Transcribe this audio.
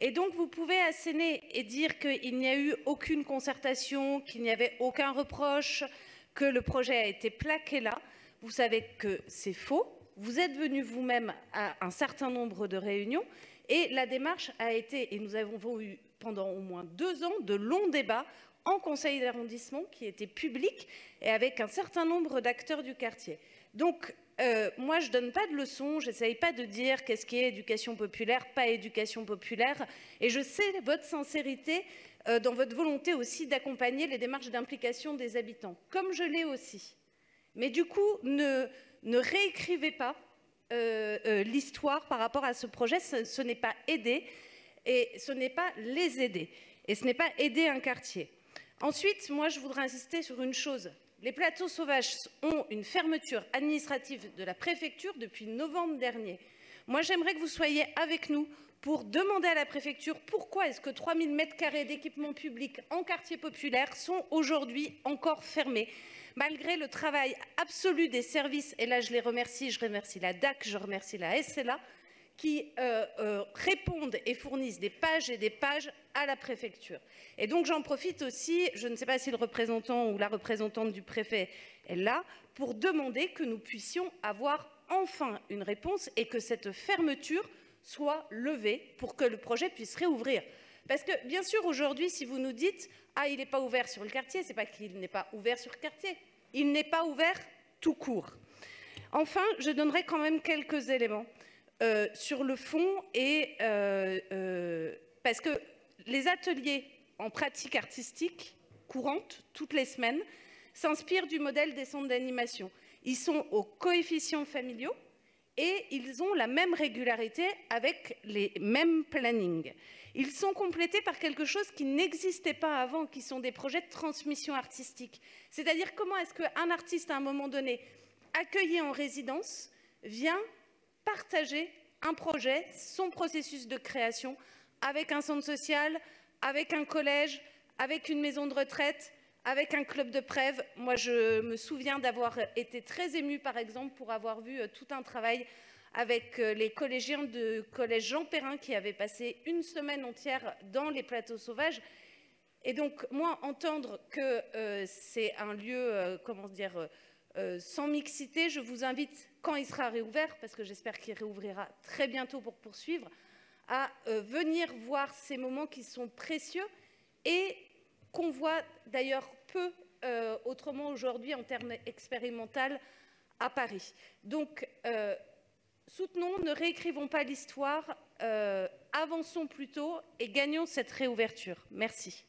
Et donc, vous pouvez asséner et dire qu'il n'y a eu aucune concertation, qu'il n'y avait aucun reproche, que le projet a été plaqué là. Vous savez que c'est faux. Vous êtes venu vous-même à un certain nombre de réunions et la démarche a été, et nous avons eu pendant au moins deux ans de longs débats en conseil d'arrondissement qui étaient publics et avec un certain nombre d'acteurs du quartier. Donc, euh, moi, je ne donne pas de leçons, je n'essaye pas de dire qu'est-ce qui est éducation populaire, pas éducation populaire. Et je sais votre sincérité euh, dans votre volonté aussi d'accompagner les démarches d'implication des habitants, comme je l'ai aussi. Mais du coup, ne, réécrivez pas euh, l'histoire par rapport à ce projet, ce n'est pas aider, et ce n'est pas les aider, et ce n'est pas aider un quartier. Ensuite, moi, je voudrais insister sur une chose. Les plateaux sauvages ont une fermeture administrative de la préfecture depuis novembre dernier. Moi, j'aimerais que vous soyez avec nous pour demander à la préfecture pourquoi est-ce que 3000 mètres carrés d'équipements publics en quartier populaire sont aujourd'hui encore fermés, malgré le travail absolu des services, et là je les remercie, je remercie la DAC, je remercie la SLA, qui euh, euh, répondent et fournissent des pages et des pages à la préfecture. Et donc j'en profite aussi, je ne sais pas si le représentant ou la représentante du préfet est là, pour demander que nous puissions avoir enfin une réponse et que cette fermeture soit levée pour que le projet puisse réouvrir. Parce que bien sûr aujourd'hui si vous nous dites ah il n'est pas ouvert sur le quartier, c'est pas qu'il n'est pas ouvert sur le quartier, il n'est pas ouvert tout court. Enfin, je donnerai quand même quelques éléments. Euh, sur le fond et euh, euh, parce que les ateliers en pratique artistique courante toutes les semaines s'inspirent du modèle des centres d'animation. Ils sont aux coefficients familiaux et ils ont la même régularité avec les mêmes plannings. Ils sont complétés par quelque chose qui n'existait pas avant, qui sont des projets de transmission artistique. C'est-à-dire comment est-ce qu'un artiste, à un moment donné, accueilli en résidence, vient partager un projet, son processus de création, avec un centre social, avec un collège, avec une maison de retraite, avec un club de prêve. Moi, je me souviens d'avoir été très émue, par exemple, pour avoir vu euh, tout un travail avec euh, les collégiens du collège Jean Perrin qui avaient passé une semaine entière dans les plateaux sauvages. Et donc, moi, entendre que euh, c'est un lieu, comment dire, euh, sans mixité, je vous invite, quand il sera réouvert, parce que j'espère qu'il réouvrira très bientôt pour poursuivre, à euh, venir voir ces moments qui sont précieux et qu'on voit d'ailleurs peu euh, autrement aujourd'hui en termes expérimentaux à Paris. Donc, soutenons, ne réécrivons pas l'histoire, avançons plutôt et gagnons cette réouverture. Merci.